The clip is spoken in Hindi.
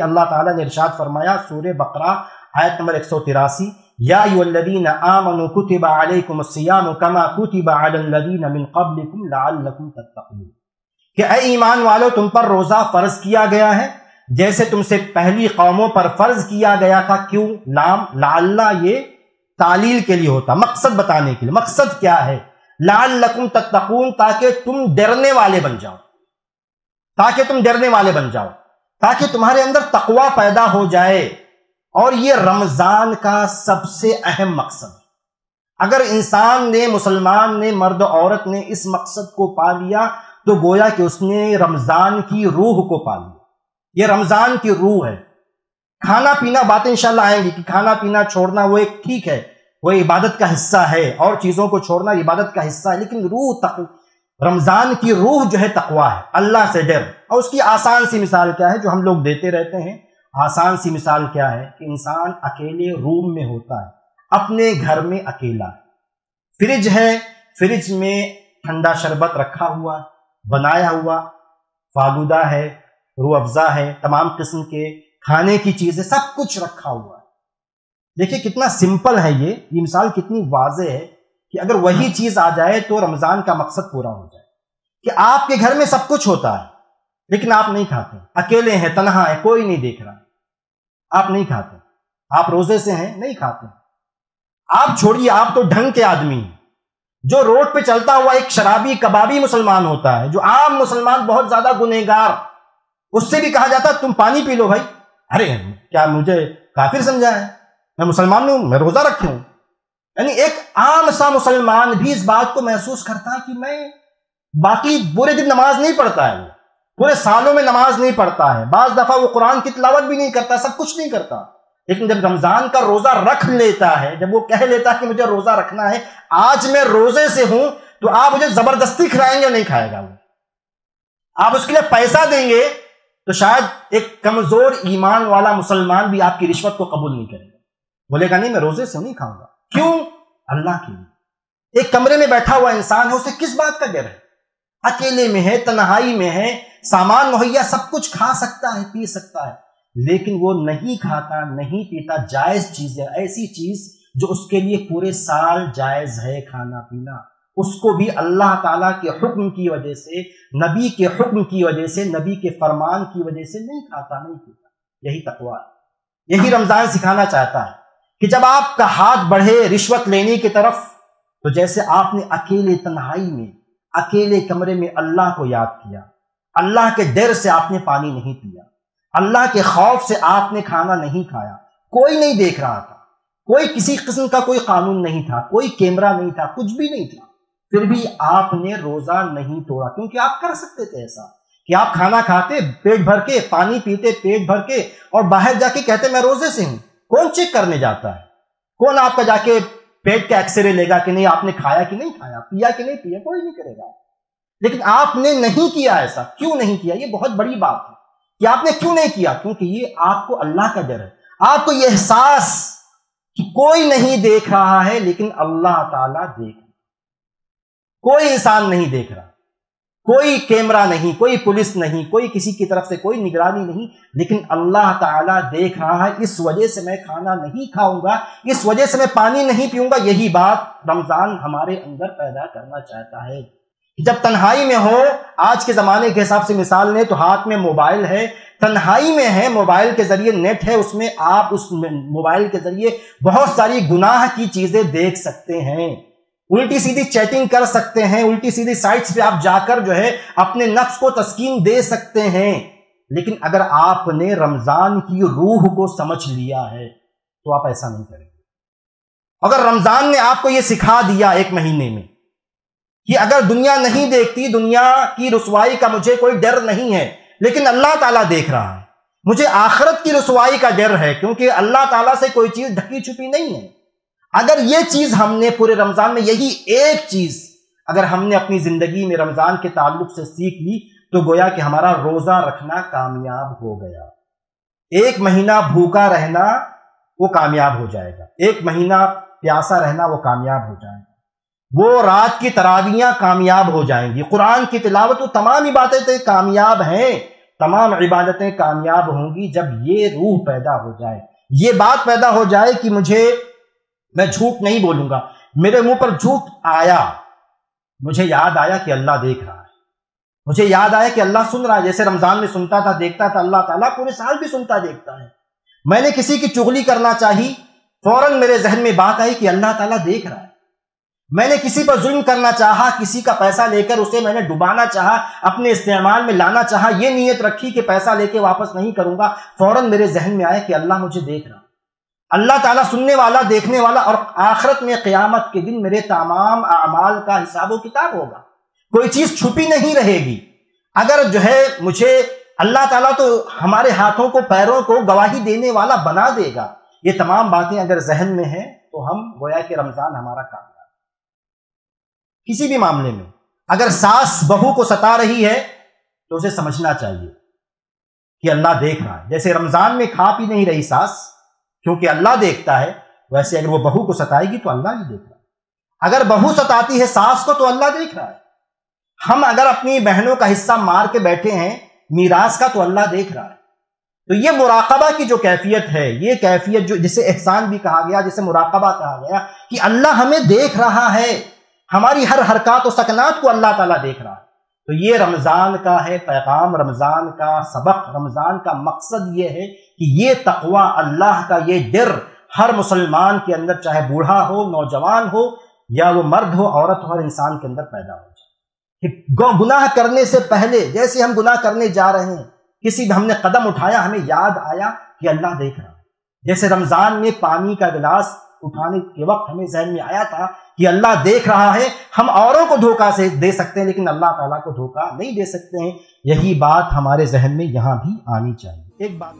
अल्लाह ताला ने इरशाद फरमाया सूर्य बकरा, आयत नंबर एक सौ तिरासी, या कि ईमान वालो, तुम पर रोजा फ़र्ज़ किया गया है, जैसे तुमसे पहली कौमों पर फ़र्ज़ किया गया था, क्यों? लाम लाल्ला ये तालील के लिए होता, मकसद बताने के लिए। मकसद क्या है? लाल लकुम तत्तकून, ताकि तुम डरने वाले बन जाओ। ताकि तुम डरने वाले बन जाओ। ताकि तुम्हारे अंदर तकवा पैदा हो जाए। और ये रमज़ान का सबसे अहम मकसद अगर इंसान ने, मुसलमान ने, मर्द औरत ने इस मकसद को पा लिया तो गोया कि उसने रमज़ान की रूह को पा लिया। ये रमज़ान की रूह है। खाना पीना बातें इंशाल्लाह आएँगी कि खाना पीना छोड़ना वो एक ठीक है, वो इबादत का हिस्सा है और चीज़ों को छोड़ना इबादत का हिस्सा है, लेकिन रूह तक रमज़ान की रूह जो है तकवा है, अल्लाह से डर। और उसकी आसान सी मिसाल क्या है, जो हम लोग देते रहते हैं? आसान सी मिसाल क्या है कि इंसान अकेले रूम में होता है, अपने घर में अकेला है। फ्रिज है, फ्रिज में ठंडा शरबत रखा हुआ, बनाया हुआ, फागुदा है, रू अफ़ज़ा है, तमाम किस्म के खाने की चीज़ें सब कुछ रखा हुआ है। देखिए कितना सिंपल है ये ये मिसाल कितनी वाजे है। कि अगर वही चीज़ आ जाए तो रमज़ान का मकसद पूरा हो जाए। कि आपके घर में सब कुछ होता है लेकिन आप नहीं खाते। अकेले हैं तनहा है कोई नहीं देख रहा। आप नहीं खाते। आप रोज़े से हैं नहीं खाते। आप छोड़िए आप तो ढंग के आदमी हैं। जो रोड पे चलता हुआ एक शराबी कबाबी मुसलमान होता है जो आम मुसलमान बहुत ज़्यादा गुनेगार उससे भी कहा जाता तुम पानी पी लो भाई। अरे क्या मुझे काफिर समझा है? मैं मुसलमान हूँ मैं रोजा रखे हूँ। यानी एक आम सा मुसलमान भी इस बात को महसूस करता है कि मैं बाकी बुरे दिन नमाज़ नहीं पढ़ता है पूरे सालों में नमाज़ नहीं पढ़ता है, बाज दफ़ा वो कुरान की तलावत भी नहीं करता, सब कुछ नहीं करता। लेकिन जब रमज़ान का रोजा रख लेता है, जब वो कह लेता है कि मुझे रोजा रखना है, आज मैं रोज़े से हूँ तो आप मुझे ज़बरदस्ती खिलाएँगे नहीं खाएगा वो। आप उसके लिए पैसा देंगे तो शायद एक कमज़ोर ईमान वाला मुसलमान भी आपकी रिश्वत को कबूल नहीं करेगा। बोलेगा, नहीं, मैं रोज़े से नहीं खाऊँगा। क्यों? अल्लाह के लिए। एक कमरे में बैठा हुआ इंसान है, उसे किस बात का डर है? अकेले में है, तनहाई में है, सामान, मुहैया सब कुछ खा सकता है, पी सकता है, लेकिन वो नहीं खाता, नहीं पीता, जायज़ चीज़ है, ऐसी चीज़ जो उसके लिए पूरे साल जायज़ है खाना पीना। उसको भी अल्लाह ताला के हुक्म की वजह से, नबी के हुक्म की वजह से, नबी के फरमान की वजह से नहीं खाता, नहीं पीता। यही तकवा यही रमज़ान सिखाना चाहता है। कि जब आपका हाथ बढ़े रिश्वत लेने की तरफ़ तो जैसे आपने अकेले तन्हाई में, अकेले कमरे में अल्लाह को याद किया, अल्लाह के डर से आपने पानी नहीं पिया, अल्लाह के खौफ से आपने खाना नहीं खाया, कोई नहीं देख रहा था, कोई किसी किस्म का कोई कानून नहीं था, कोई कैमरा नहीं था, कुछ भी नहीं था, फिर भी आपने रोजा नहीं तोड़ा, क्योंकि आप कर सकते थे ऐसा, कि आप खाना खाते, पेट भर के, पानी पीते, पेट भर के, और बाहर जाके कहते, मैं रोज़े से हूँ। कौन चेक करने जाता है? कौन आपका जाके पेट का एक्सरे लेगा कि नहीं, आपने खाया कि नहीं खाया, पिया कि नहीं पिया, कोई नहीं करेगा। लेकिन आपने नहीं किया ऐसा, क्यों नहीं किया? ये बहुत बड़ी बात है कि आपने क्यों नहीं किया? क्योंकि ये आपको अल्लाह का डर है। आपको ये एहसास कि कोई नहीं देख रहा है, लेकिन अल्लाह ताला देख कोई इंसान नहीं देख रहा। कोई कैमरा नहीं, कोई पुलिस नहीं, कोई किसी की तरफ़ से कोई निगरानी नहीं, लेकिन अल्लाह ताला देख रहा है, इस वजह से मैं खाना नहीं खाऊँगा, इस वजह से मैं पानी नहीं पीऊँगा, यही बात रमज़ान हमारे अंदर पैदा करना चाहता है। जब तन्हाई में हो, आज के ज़माने के हिसाब से मिसाल ने तो हाथ में मोबाइल है, तन्हाई में है, मोबाइल के ज़रिए नेट है, उसमें आप उस मोबाइल के ज़रिए बहुत सारी गुनाह की चीज़ें देख सकते हैं। उल्टी सीधी चैटिंग कर सकते हैं, उल्टी सीधी साइट्स पे आप जाकर जो है अपने नफ्स को तस्कीन दे सकते हैं। लेकिन अगर आपने रमज़ान की रूह को समझ लिया है तो आप ऐसा नहीं करेंगे। अगर रमज़ान ने आपको यह सिखा दिया एक महीने में कि अगर दुनिया नहीं देखती, दुनिया की रसवाई का मुझे कोई डर नहीं है, लेकिन अल्लाह ताला देख रहा है। मुझे आखरत की रसवाई का डर है, क्योंकि अल्लाह ताला से कोई चीज़ ढकी छुपी नहीं है। अगर ये चीज़ हमने पूरे रमज़ान में, यही एक चीज़ अगर हमने अपनी ज़िंदगी में रमज़ान के ताल्लुक से सीख ली तो गोया कि हमारा रोजा रखना कामयाब हो गया। एक महीना भूखा रहना, वो कामयाब हो जाएगा। एक महीना प्यासा रहना, वो कामयाब हो जाएगा। वो रात की तरावियाँ कामयाब हो जाएँगी। कुरान की तिलावत तो तमाम इबादतें कामयाब हैं। तमाम इबादतें कामयाब होंगी जब ये रूह पैदा हो जाए। ये बात पैदा हो जाए कि मुझे मैं झूठ नहीं बोलूँगा। मेरे मुँह पर झूठ आया। मुझे याद आया कि अल्लाह देख रहा है। मुझे याद आया कि अल्लाह सुन रहा है। जैसे रमज़ान में सुनता था, देखता था, अल्लाह ताला पूरे साल भी सुनता देखता है। मैंने किसी की चुगली करना चाही, फ़ौरन मेरे जहन में बात आई कि अल्लाह ताला देख रहा है। मैंने किसी पर जुल्म करना चाहा, किसी का पैसा लेकर उसे मैंने डुबाना चाहा, अपने इस्तेमाल में लाना चाहा, ये नीयत रखी कि पैसा लेके वापस नहीं करूँगा। फ़ौरन मेरे जहन में आया कि अल्लाह मुझे देख रहा अल्लाह ताला सुनने वाला, देखने वाला और आखिरत में क़यामत के दिन मेरे तमाम अमाल का हिसाब किताब होगा। कोई चीज़ छुपी नहीं रहेगी। अगर जो है मुझे अल्लाह ताला तो हमारे हाथों को, पैरों को गवाही देने वाला बना देगा। ये तमाम बातें अगर जहन में है तो हम गोया कि रमज़ान हमारा काम किसी भी मामले में, अगर सास बहू को सता रही है तो उसे समझना चाहिए कि अल्लाह देख रहा है। जैसे रमज़ान में खा पी नहीं रही सास क्योंकि अल्लाह देखता है, वैसे अगर वो बहू को सताएगी तो अल्लाह ही देख रहा है। अगर बहू सताती है सास को तो अल्लाह देख रहा है। हम अगर अपनी बहनों का हिस्सा मार के बैठे हैं, मीरास का तो अल्लाह देख रहा है। तो ये मुराकबा की जो कैफियत है, ये कैफियत जो, जिसे एहसान भी कहा गया, जिसे मुराकबा कहा गया, कि अल्लाह हमें देख रहा है, हमारी हर हरकत और सकनात को अल्लाह ताला देख रहा है। तो ये रमज़ान का है पैगाम, रमज़ान का सबक, रमज़ान का मकसद ये है कि ये तकवा अल्लाह का ये डर हर मुसलमान के अंदर, चाहे बूढ़ा हो, नौजवान हो, या वो मर्द हो, औरत हो, हर इंसान के अंदर पैदा हो जाए। कि गुनाह करने से पहले, जैसे हम गुनाह करने जा रहे हैं, किसी भी हमने कदम उठाया, हमें याद आया कि अल्लाह देख रहा है। जैसे रमज़ान में पानी का गिलास उठाने के वक्त हमें जहन में आया था कि अल्लाह देख रहा है, हम औरों को धोखा से दे सकते हैं, लेकिन अल्लाह ताला को धोखा नहीं दे सकते हैं। यही बात हमारे जहन में यहाँ भी आनी चाहिए। एक बात